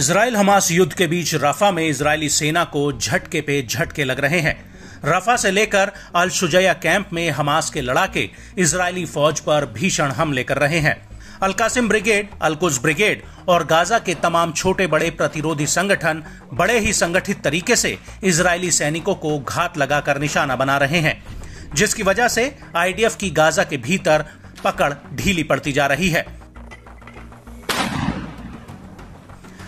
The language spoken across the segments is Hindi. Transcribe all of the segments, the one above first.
इसराइल हमास युद्ध के बीच रफा में इजरायली सेना को झटके पे झटके लग रहे हैं। रफा से लेकर अल शुजया कैंप में हमास के लड़ाके इजरायली फौज पर भीषण हमले कर रहे हैं। Al Qassam brigade Al Quds brigade और गाजा के तमाम छोटे बड़े प्रतिरोधी संगठन बड़े ही संगठित तरीके से इजरायली सैनिकों को घात लगाकर निशाना बना रहे हैं, जिसकी वजह से आईडीएफ की गाजा के भीतर पकड़ ढीली पड़ती जा रही है।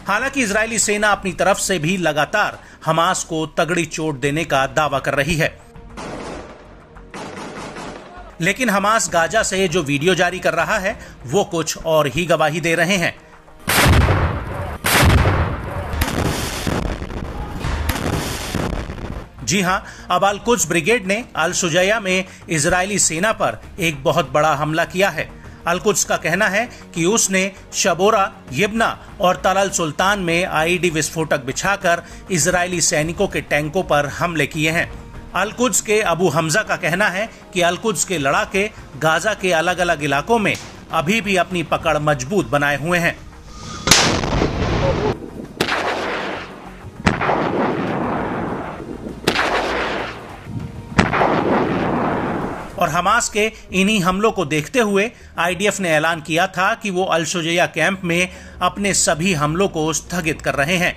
हालाँकि इजरायली सेना अपनी तरफ़ से भी लगातार हमास को तगड़ी चोट देने का दावा कर रही है। लेकिन हमास गाजा से जो वीडियो जारी कर रहा है, वो कुछ और ही गवाही दे रहे हैं। जी हाँ अब अलकुज ब्रिगेड ने अल सुजया में इजरायली सेना पर एक बहुत बड़ा हमला किया है। अलकुज का कहना है कि उसने शबोरा, यबना और तलल सुल्तान में आईडी विस्फोटक बिछाकर इजरायली सैनिकों के टैंकों पर हमले किए हैं। अलकुज के अबू हमजा का कहना है कि अलकुज के लड़ाके गाजा के अलग अलग इलाकों में अभी भी अपनी पकड़ मज़बूत बनाए हुए हैं। और हमास के इन्हीं हमलों को देखते हुए आईडीएफ ने ऐलान किया था कि वो अलशुजया कैंप में अपने सभी हमलों को स्थगित कर रहे हैं,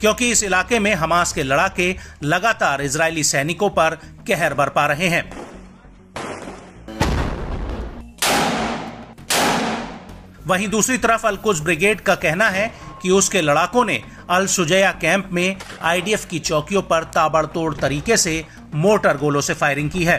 क्योंकि इस इलाके में हमास के लड़ाके लगातार इजरायली सैनिकों पर कहर बरपा रहे हैं। वहीं दूसरी तरफ़ अलकुज ब्रिगेड का कहना है कि उसके लड़ाकों ने अल सुजया कैंप में आईडीएफ की चौकियों पर ताबड़तोड़ तरीके से मोटर गोलों से फायरिंग की है।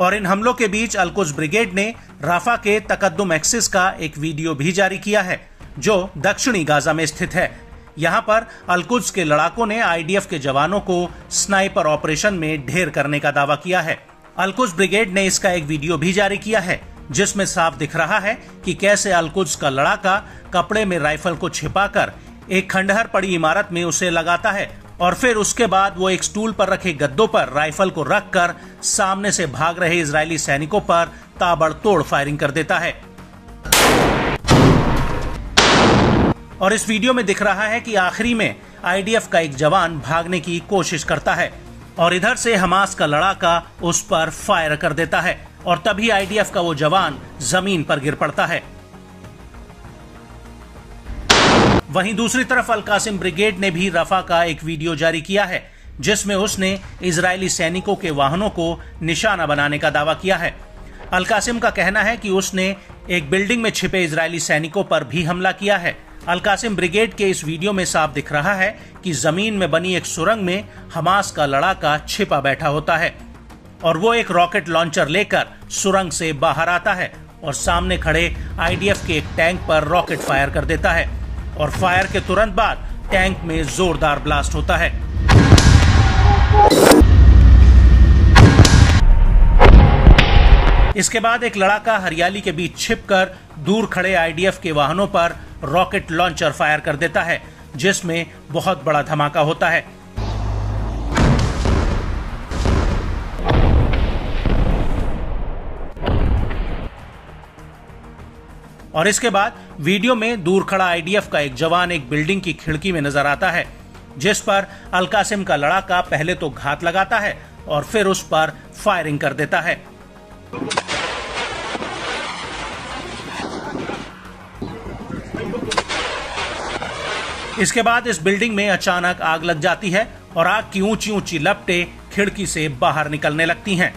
और इन हमलों के बीच अलकुज ब्रिगेड ने राफा के तकदम एक्सिस का एक वीडियो भी जारी किया है, जो दक्षिणी गाजा में स्थित है। यहाँ पर अलकुज के लड़ाकों ने आईडीएफ के जवानों को स्नाइपर ऑपरेशन में ढेर करने का दावा किया है। अलकुज ब्रिगेड ने इसका एक वीडियो भी जारी किया है, जिसमें साफ़ दिख रहा है कि कैसे अलकुज का लड़ाका कपड़े में राइफल को छिपाकर एक खंडहर पड़ी इमारत में उसे लगाता है और फिर उसके बाद वो एक स्टूल पर रखे गद्दों पर राइफल को रखकर सामने से भाग रहे इजरायली सैनिकों पर ताबड़तोड़ फायरिंग कर देता है। और इस वीडियो में दिख रहा है कि आखिरी में आईडीएफ का एक जवान भागने की कोशिश करता है और इधर से हमास का लड़ाका उस पर फायर कर देता है और तभी आईडीएफ का वो जवान ज़मीन पर गिर पड़ता है। वहीं दूसरी तरफ़ अलकासिम ब्रिगेड ने भी रफा का एक वीडियो जारी किया है, जिसमें उसने इजरायली सैनिकों के वाहनों को निशाना बनाने का दावा किया है। अलकासिम का कहना है कि उसने एक बिल्डिंग में छिपे इजरायली सैनिकों पर भी हमला किया है। अलकासिम ब्रिगेड के इस वीडियो में साफ़ दिख रहा है कि ज़मीन में बनी एक सुरंग में हमास का लड़ाका छिपा बैठा होता है और वो एक रॉकेट लॉन्चर लेकर सुरंग से बाहर आता है और सामने खड़े आईडीएफ के एक टैंक पर रॉकेट फायर कर देता है। और फायर के तुरंत बाद टैंक में जोरदार ब्लास्ट होता है। इसके बाद एक लड़ाका हरियाली के बीच छिपकर दूर खड़े आईडीएफ के वाहनों पर रॉकेट लॉन्चर फायर कर देता है, जिसमें बहुत बड़ा धमाका होता है। और इसके बाद वीडियो में दूर खड़ा आईडीएफ का एक जवान एक बिल्डिंग की खिड़की में नज़र आता है, जिस पर अलकासिम का लड़ाका पहले तो घात लगाता है और फिर उस पर फायरिंग कर देता है। इसके बाद इस बिल्डिंग में अचानक आग लग जाती है और आग की ऊँची ऊँची लपटें खिड़की से बाहर निकलने लगती हैं।